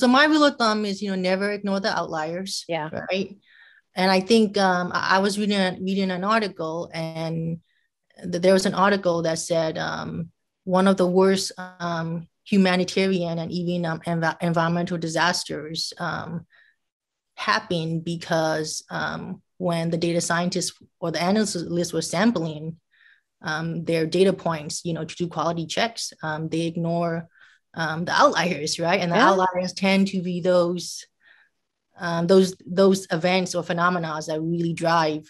So my rule of thumb is, you know, never ignore the outliers. Yeah. Right. And I think um, I was reading reading an article, and there was an article that said um, one of the worst um, humanitarian and even um, env- environmental disasters um, happen because um, when the data scientists or the analysts were sampling their data points, you know, to do quality checks, they ignore um, the outliers, right? And the yeah. outliers tend to be those um, those those events or phenomena that really drive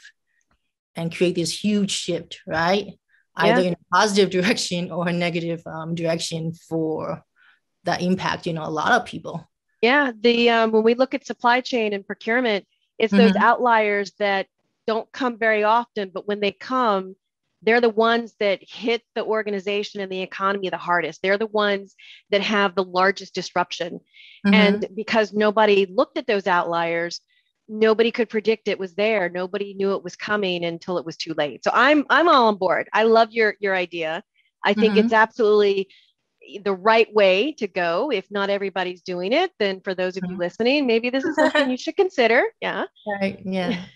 and create this huge shift, right? Either yeah. in a positive direction or a negative um, direction for that impact, you know, a lot of people. Yeah, the um, when we look at supply chain and procurement, it's those mm-hmm. outliers that don't come very often, but when they come, they're the ones that hit the organization and the economy the hardest. They're the ones that have the largest disruption. Mm-hmm. And because nobody looked at those outliers, nobody could predict it was there. Nobody knew it was coming until it was too late. So I'm I'm all on board. I love your your idea. I think mm-hmm. it's absolutely the right way to go. If not everybody's doing it, then for those of you mm-hmm. listening, maybe this is something you should consider. Yeah. Right. Yeah.